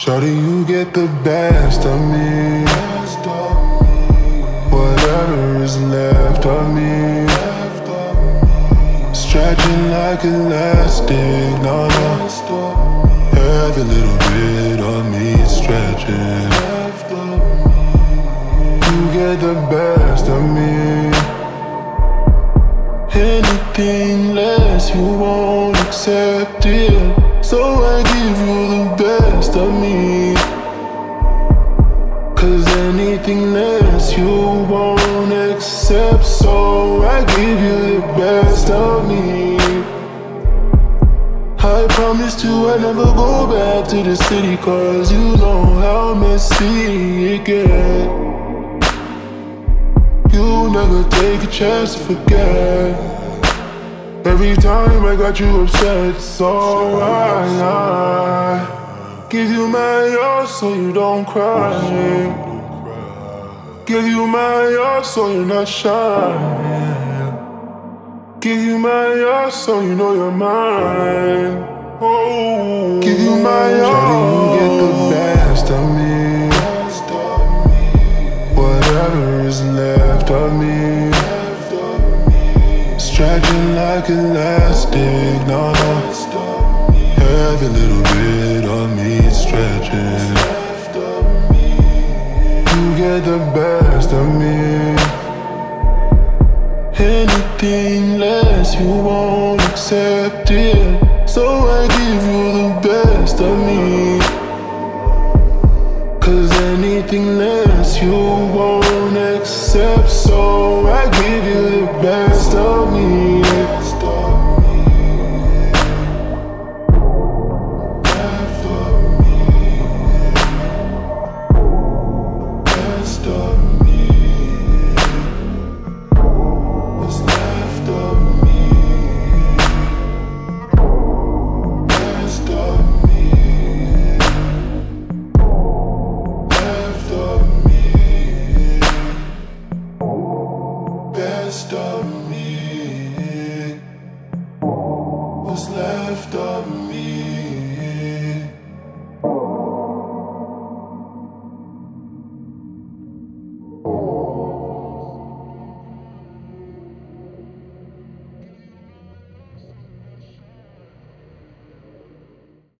Shawty, you get the best of me. Whatever is left of me. Stretching like elastic, no, no. Every little bit of me stretching. You get the best of me. Anything less, you won't accept. So I give you the best of me. Cause anything less, you won't accept. So I give you the best of me. I promise you I never go back to the city. Cause you know how messy it gets. You never take a chance to forget. Every time I got you upset, so I, I give you my all so you don't cry. Give you my all so you're not shy. Give you my all so you know you're mine. Oh, give you my all. you get the best of me. Whatever is left of me. Stretching like elastic, no, no. Every little bit of me stretching. You get the best of me. Anything less, you won't accept it. So I give you the best of me. Cause anything less, you won't So I give you the best of me. Of me.